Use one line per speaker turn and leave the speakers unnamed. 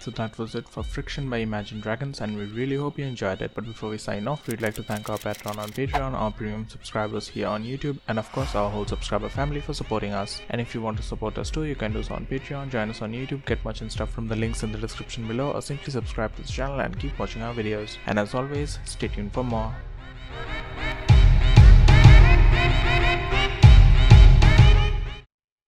So that was it for Friction by Imagine Dragons and we really hope you enjoyed it. But before we sign off, we'd like to thank our Patreon on Patreon, our premium subscribers here on YouTube, and of course our whole subscriber family for supporting us. And if you want to support us too, you can do so on Patreon, join us on YouTube, get much and stuff from the links in the description below, or simply subscribe to this channel and keep watching our videos. And as always, stay tuned for more.